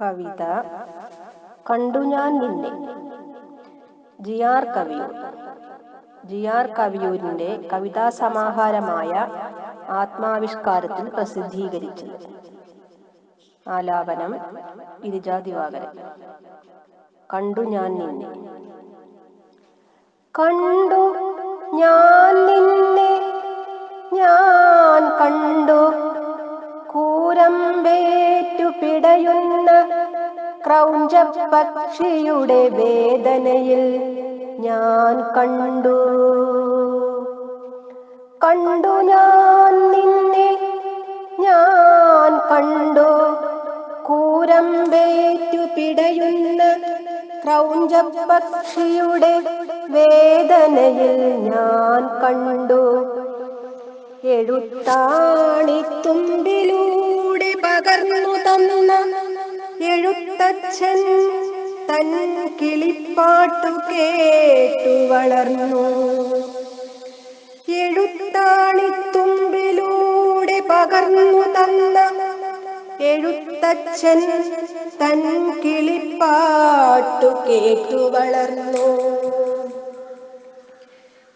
കവിത കണ്ടു ഞാൻ നിന്നെ. G R Kaviyoor. G R കവിയൂരിന്റെ കവിതാ സമാഹാരമായ ആത്മാവിഷ്കാരത്തിൽ പ്രസിദ്ധീകരിച്ചത് ആലാപനം ഗിരിജാ ദിവാകരൻ. കണ്ടു ഞാൻ നിന്നെ. കണ്ടു ഞാൻ നിന്നെ. ഞാൻ കണ്ടു. കൂരമ്പേറ്റു പിടയുന്ന ക്രൗഞ്ചപക്ഷിയുടെ വേദനയിൽ ഞാൻ കണ്ടു. കണ്ടു ഞാൻ നിന്നെ ഞാൻ കണ്ടു. കൂരമ്പേറ്റു പിടയുന്ന ക്രൗഞ്ച പക്ഷിയുടെ വേദനയിൽ ഞാൻ കണ്ടു. എഴുത്താണിത്തുമ്പിലൂടെ പകർന്നു തന്ന എഴുത്തച്ഛൻ തൻ കിളിപ്പാട്ടു കേട്ടു വളർന്നു. എഴുത്താണിത്തുമ്പിലൂടെ പകർന്നു തന്ന എഴുത്തച്ഛൻ തൻ കിളിപ്പാട്ടു കേട്ടു വളർന്നു.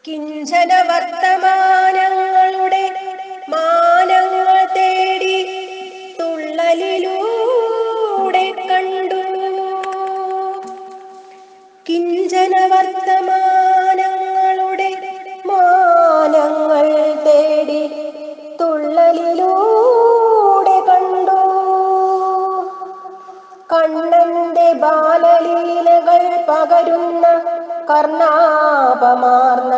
കിഞ്ചന വർത്തമാനങ്ങളുടെ മാനങ്ങൾ തേടി കിഞ്ചന വർത്തമാനങ്ങളുടെ മാനങ്ങൾ തേടി തുള്ളലിലൂടെ കണ്ടു. കണ്ണന്റെ ബാലലീലകൾ പകരുന്ന കർണാപമാർന്ന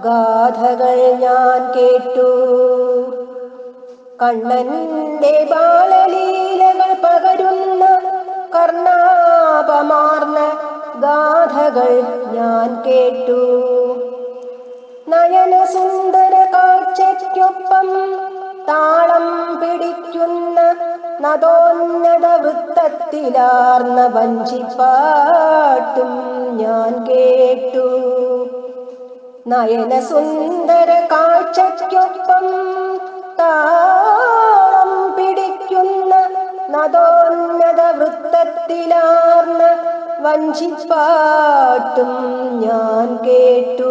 ഗാഥകൾ ഞാൻ കേട്ടു. കണ്ണന്റെ ബാലലീലകൾ പകരുന്ന കർണാപമാർന്ന ഗാഥകൾ ഞാൻ കേട്ടു. നയന സുന്ദര കാഴ്ചയ്ക്കൊപ്പം താളം പിടിക്കുന്ന നദോന്നത വൃത്തത്തിലാർന്ന വഞ്ചിപ്പാട്ടും ഞാൻ കേട്ടു. നയന സുന്ദര കാഴ്ചയ്ക്കൊപ്പം താളം പിടിക്കുന്ന നദോന്നത വൃത്തത്തിലാർന്ന വഞ്ചിപ്പാട്ടും ഞാൻ കേട്ടു.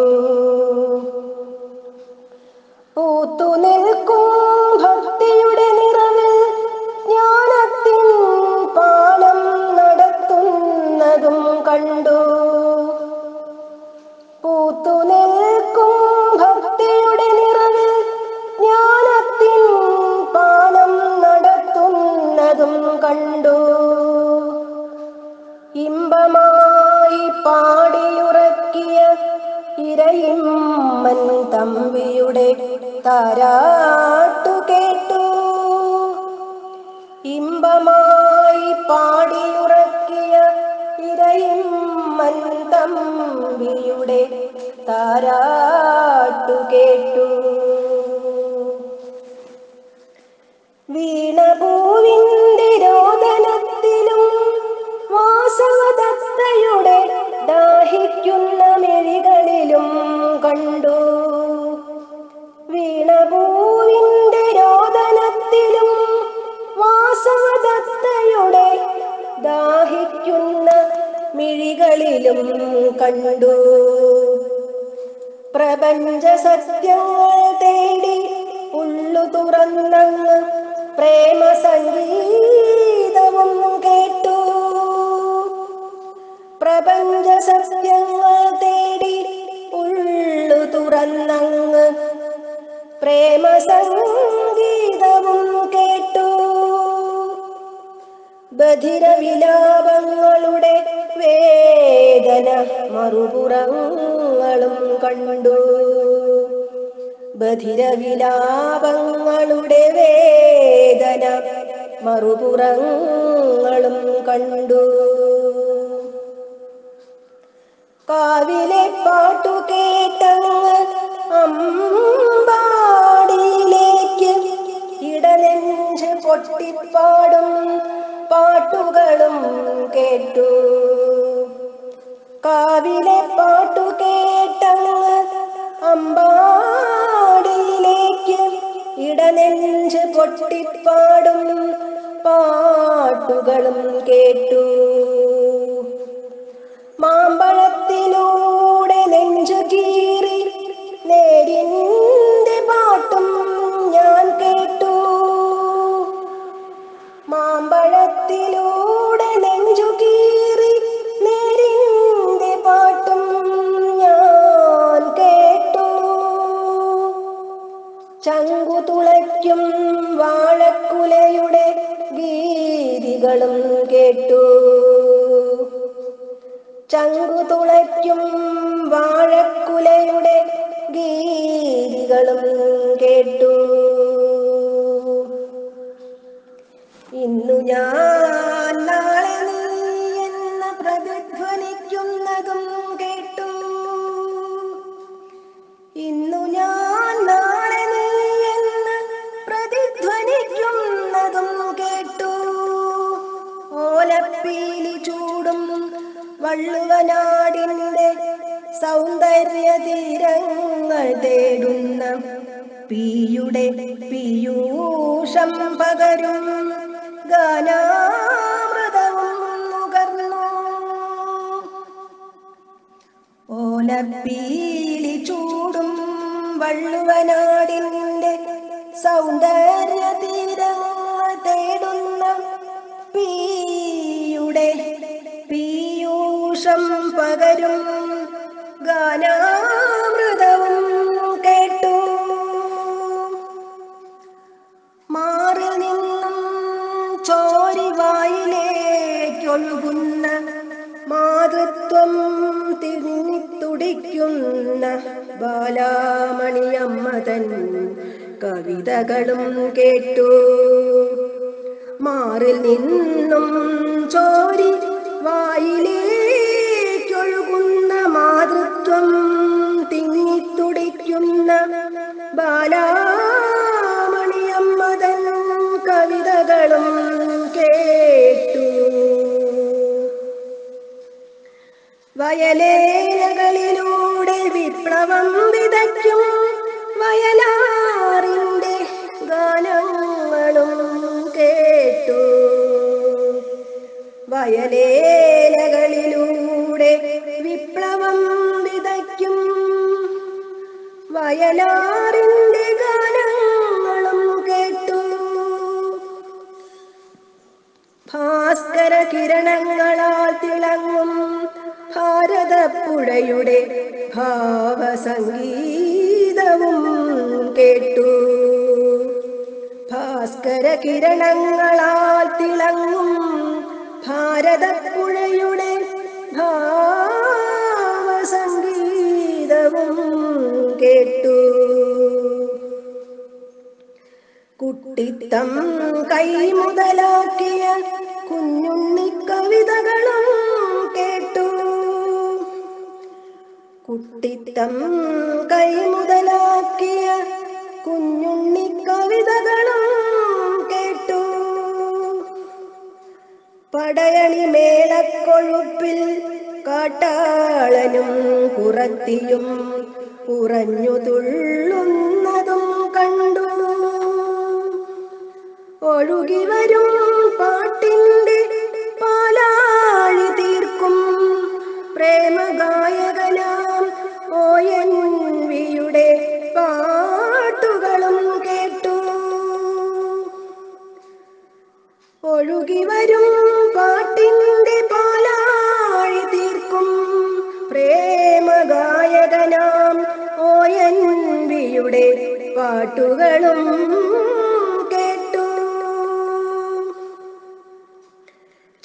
ഇമ്പമായി പാടിയുറക്കിയ ഇരയും തമ്പിയുടെ താരാട്ടു കേട്ടു. വീണപൂവിന്റെ രോദനത്തിലും വാസവദത്തയുടെ ദാഹിക്കുന്ന മെഴികളിലും കണ്ടു. വീണപൂവിന്റെ രോദനത്തിലും ദാഹിക്കുന്ന മിഴികളിലും കണ്ടു. പ്രപഞ്ച സത്യങ്ങൾ തേടി ഉള്ളു തുറന്നങ്ങ് പ്രേമ സംഗീതവും കേട്ടു. പ്രപഞ്ച സത്യങ്ങൾ തേടി ഉള്ളു തുറന്നങ്ങ് പ്രേമ സംഗീതവും ബധിര വിലാപങ്ങളുടെ വേദന മറുപുറങ്ങളും കണ്ടു. ബധിര വിലാപങ്ങളുടെ വേദന മറുപുറങ്ങളും കണ്ടു. കാവിലെ പാട്ടു കേട്ടങ്ങ് അമ്പാടിയിലേക്ക് കേട്ടു. കാവിലെ പാട്ടു കേട്ടങ്ങ് അമ്പാടിയിലേക്ക് ഇടനെഞ്ച് പൊട്ടിപ്പാടും പാട്ടുകളും കേട്ടു. മാമ്പഴത്തിലൂടെ നെഞ്ചു കീറി നേരിന്റെ പാട്ടും ഞാൻ കേട്ടു. മാമ്പഴത്തിലൂടെ ഗീതികളും കേട്ടു. ചങ്കു തുളയ്ക്കും വാഴക്കുലയുടെ ഗീതികളും വള്ളുവനാടിന്റെ സൗന്ദര്യ തീരങ്ങൾ തേടുന്ന പീയുടെ പീയൂഷം പകരും ഗാനാമൃതവും നുകർന്നു ഓലപ്പീലി ചൂടും വള്ളുവനാടിന്റെ സൗന്ദര്യ തിരിഞ്ഞിത്തുടിക്കുന്ന ബാലാമണിയമ്മതൻ കവിതകളും കേട്ടു. മാറിൽ നിന്നും ചോരി വായിലേക്കൊഴുകുന്ന മാതൃത്വം തിങ്ങിത്തുടിക്കുന്ന ബാലാമണിയമ്മതൻ കവിതകളും കേട്ടു. വയലേലകളിലൂടെ വിപ്ലവം വിതയ്ക്കും. വയലാറിന്റെ ഗാനങ്ങളും കേട്ടു. വയലേലകളിലൂടെ വിപ്ലവം വിതയ്ക്കും. വയലാറിന്റെ ഗാനങ്ങളും കേട്ടു. ഭാസ്കര കിരണങ്ങളാൽ തിളങ്ങും ഭാരതപ്പുഴയുടെ ഭാവസംഗീതവും കേട്ടു. ഭാസ്കര കിരണങ്ങളാൽ തിളങ്ങും ഭാരതപ്പുഴയുടെ ഭാവസംഗീതവും കേട്ടു. കുട്ടിത്തം കൈ മുതലാക്കിയ കുഞ്ഞുണ്ണി കവിതകളും കുട്ടിത്തം കൈ മുതലാക്കിയ കുഞ്ഞുണ്ണി കവിതകളും കേട്ടു. പടയണി മേളക്കൊഴുപ്പിൽ കാട്ടാളനും കുറത്തിയും ഉറഞ്ഞു തുള്ളുന്നതും കണ്ടു. ഒഴുകി വരും പാട്ടിന്റെ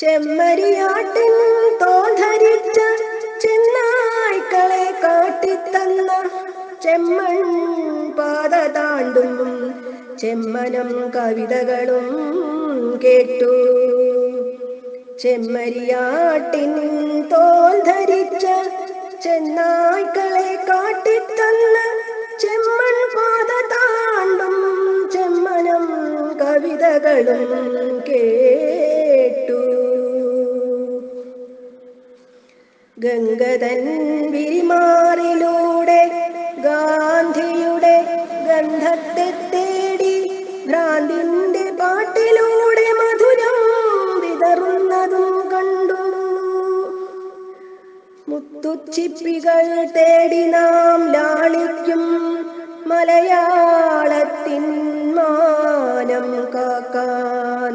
ചെമ്മരിയാട്ടിൻ തോൾ ധരിച്ച ചെന്നായ്ക്കളെ കാട്ടിത്തന്ന ചെമ്മൺ പാത ചെമ്മനം കവിതകളും കേട്ടു. ചെമ്മരിയാട്ടിൻ തോൽ ധരിച്ച ചെന്നായ്ക്കളെ കാട്ടിത്തന്ന ചെമ്മൺ പാത താണ്ടും ചെമ്മനം കവിതകളും കേട്ടു. ഗംഗതൻ വിരിമാറിലൂടെ ഗാന്ധിയുടെ ഗന്ധത്തെ തേടി ഭ്രാന്തിന്റെ പാട്ടിലൂടെ മധുരം വിതറുന്നതും കണ്ടു. മുത്തുച്ചിപ്പികൾ തേടി നാം ലാളിക്കും മലയാളത്തിൻ മാനം കാക്കാൻ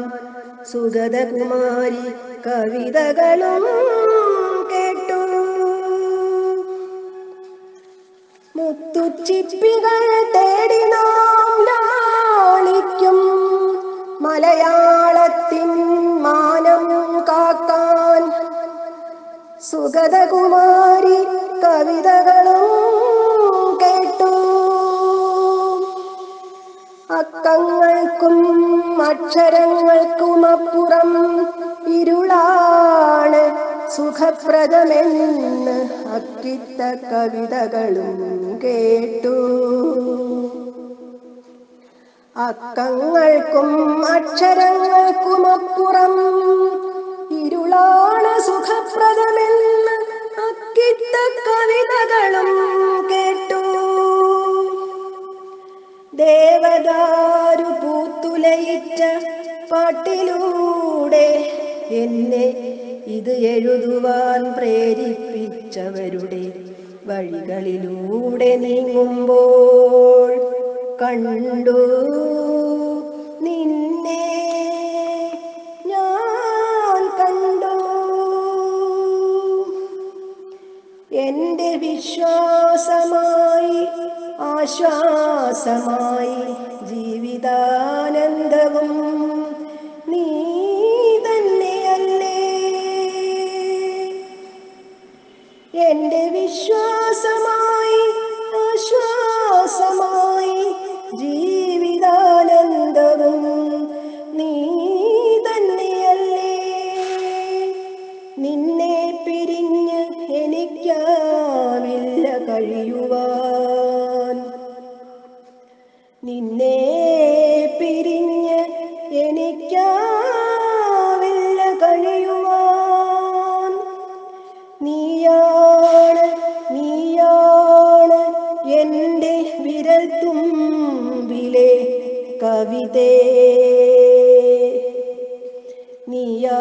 സുഗതകുമാരി കവിതകളും മുത്തുച്ചിപ്പികൾ തേടി നാം ലാളിക്കും. മലയാളത്തിൻ മാനം കാക്കാൻ സുഗതകുമാരി കവിതകളും കേട്ടു. അക്കങ്ങൾക്കും അക്ഷരങ്ങൾക്കുമപ്പുറം ഇരുളാണ് സുഖപ്രദമെന്ന് അക്കിത്ത കവിതകളും കേട്ടു. അക്കങ്ങൾക്കും അക്ഷരങ്ങൾക്കുമപ്പുറം ഇരുളാണ് സുഖപ്രദമെന്ന് അക്കിത്ത കവിതകളും കേട്ടു. ദേവദാരു പൂത്തുലയിച്ച പാട്ടിലൂടെ എന്നെ ഇത് എഴുതുവാൻ പ്രേരിപ്പിച്ചവരുടെ വഴികളിലൂടെ നീങ്ങുമ്പോൾ കണ്ടു. നിന്നെ ഞാൻ കണ്ടു. എന്റെ വിശ്വാസമായി ആശ്വാസമായി ജീവിതാനന്ദവും കഴിയുവാൻ. നിന്നെ പിരിഞ്ഞ് എനിക്കാവില്ല കഴിയുവാൻ. നീയാണ് നീയാണ് എന്റെ വിരൽ തുമ്പിലെ കവിതേ. നീയാ